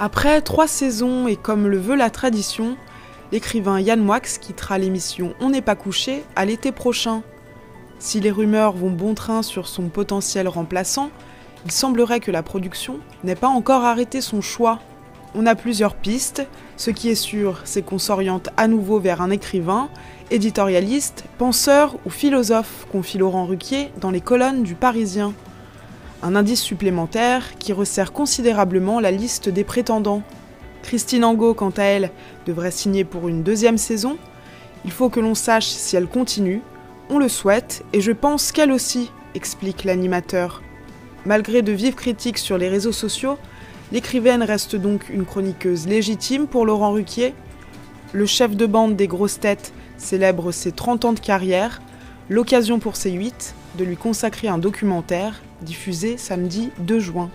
Après trois saisons et comme le veut la tradition, l'écrivain Yann Moix quittera l'émission On n'est pas couché à l'été prochain. Si les rumeurs vont bon train sur son potentiel remplaçant, il semblerait que la production n'ait pas encore arrêté son choix. On a plusieurs pistes, ce qui est sûr, c'est qu'on s'oriente à nouveau vers un écrivain, éditorialiste, penseur ou philosophe, confie Laurent Ruquier dans les colonnes du Parisien. Un indice supplémentaire qui resserre considérablement la liste des prétendants. Christine Angot, quant à elle, devrait signer pour une deuxième saison. Il faut que l'on sache si elle continue. On le souhaite, et je pense qu'elle aussi, explique l'animateur. Malgré de vives critiques sur les réseaux sociaux, l'écrivaine reste donc une chroniqueuse légitime pour Laurent Ruquier. Le chef de bande des grosses têtes célèbre ses 30 ans de carrière, l'occasion pour C8 de lui consacrer un documentaire diffusé samedi 2 juin.